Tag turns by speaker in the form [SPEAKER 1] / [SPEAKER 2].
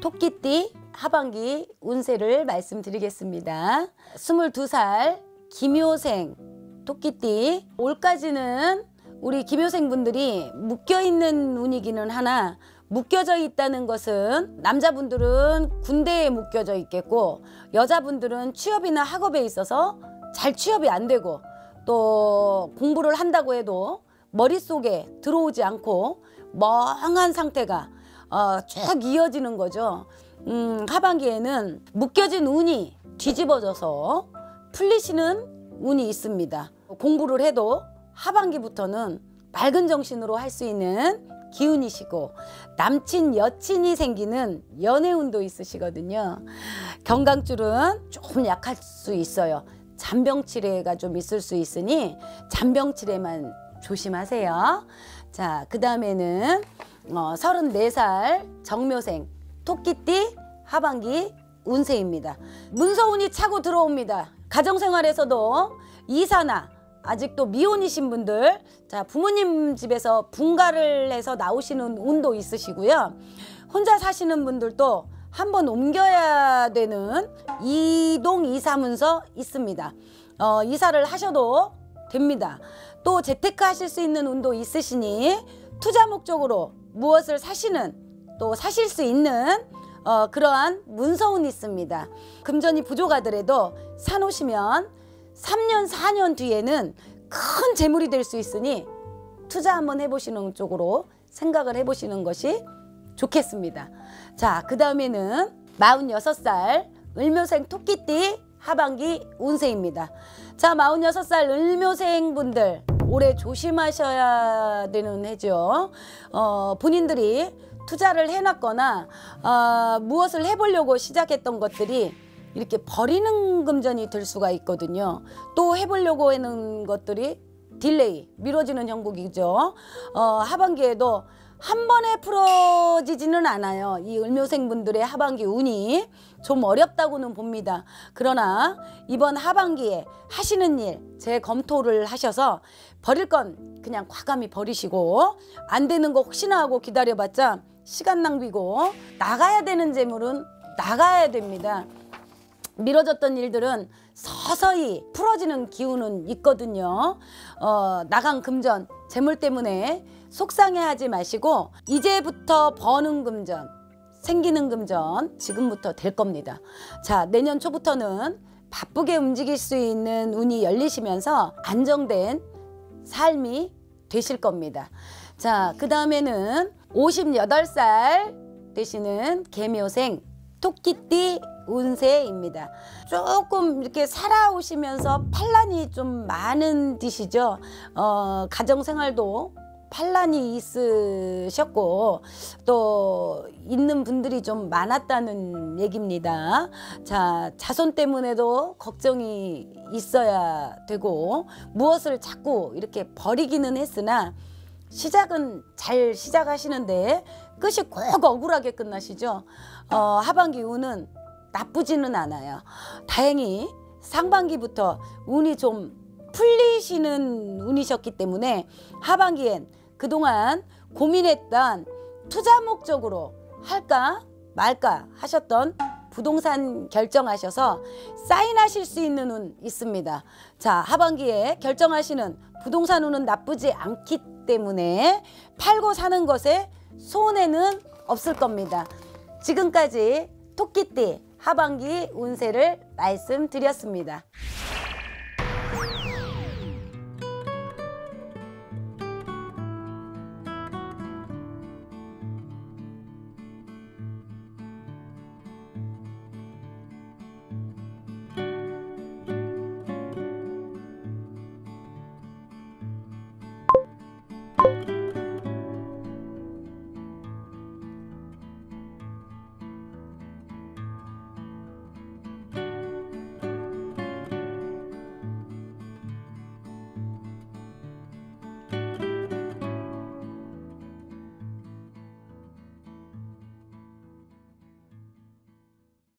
[SPEAKER 1] 토끼띠 하반기 운세를 말씀드리겠습니다. 22살 김효생 토끼띠 올까지는 우리 김효생 분들이 묶여 있는 운이기는 하나 묶여져 있다는 것은 남자분들은 군대에 묶여져 있겠고 여자분들은 취업이나 학업에 있어서 잘 취업이 안 되고 또 공부를 한다고 해도 머릿속에 들어오지 않고 멍한 상태가 어, 쭉 이어지는 거죠. 음, 하반기에는 묶여진 운이 뒤집어져서 풀리시는 운이 있습니다. 공부를 해도 하반기부터는 맑은 정신으로 할 수 있는 기운이시고 남친 여친이 생기는 연애운도 있으시거든요. 경강줄은 조금 약할 수 있어요. 잔병치레가 좀 있을 수 있으니 잔병치레만 조심하세요. 자, 그 다음에는 어, 34살 정묘생 토끼띠 하반기 운세입니다. 문서운이 차고 들어옵니다. 가정생활에서도 이사나 아직도 미혼이신 분들 자 부모님 집에서 분가를 해서 나오시는 운도 있으시고요. 혼자 사시는 분들도 한번 옮겨야 되는 이동 이사 문서 있습니다. 어, 이사를 하셔도 됩니다. 또 재테크 하실 수 있는 운도 있으시니 투자 목적으로 무엇을 사시는 또 사실 수 있는 어, 그러한 문서운이 있습니다. 금전이 부족하더라도 사놓으시면 3년, 4년 뒤에는 큰 재물이 될 수 있으니 투자 한번 해보시는 쪽으로 생각을 해보시는 것이 좋겠습니다. 자, 그 다음에는 46살 을묘생 토끼띠 하반기 운세입니다. 자, 46살 을묘생 분들 올해 조심하셔야 되는 해죠. 어, 본인들이 투자를 해놨거나 어, 무엇을 해보려고 시작했던 것들이 이렇게 버리는 금전이 될 수가 있거든요. 또 해보려고 하는 것들이 delay, 미뤄지는 형국이죠. 어, 하반기에도 한 번에 풀어지지는 않아요. 이 을묘생분들의 하반기 운이 좀 어렵다고는 봅니다. 그러나 이번 하반기에 하시는 일 재검토를 하셔서 버릴 건 그냥 과감히 버리시고 안 되는 거 혹시나 하고 기다려봤자 시간 낭비고 나가야 되는 재물은 나가야 됩니다. 미뤄졌던 일들은 서서히 풀어지는 기운은 있거든요. 어, 나간 금전, 재물 때문에 속상해하지 마시고 이제부터 버는 금전, 생기는 금전 지금부터 될 겁니다. 자, 내년 초부터는 바쁘게 움직일 수 있는 운이 열리시면서 안정된 삶이 되실 겁니다. 자, 그 다음에는 58살 되시는 개묘생 토끼띠 운세입니다. 조금 이렇게 살아오시면서 판란이 좀 많은 듯이죠. 어, 가정생활도 판란이 있으셨고 또 있는 분들이 좀 많았다는 얘기입니다. 자 자손 때문에도 걱정이 있어야 되고 무엇을 자꾸 이렇게 버리기는 했으나 시작은 잘 시작하시는데 끝이 꼭 억울하게 끝나시죠. 어, 하반기 운은 나쁘지는 않아요. 다행히 상반기부터 운이 좀 풀리시는 운이셨기 때문에 하반기엔 그동안 고민했던 투자 목적으로 할까 말까 하셨던 부동산 결정하셔서 사인하실 수 있는 운 있습니다. 자, 하반기에 결정하시는 부동산 운은 나쁘지 않기 때문에 팔고 사는 것에 손해는 없을 겁니다. 지금까지 토끼띠 하반기 운세를 말씀드렸습니다.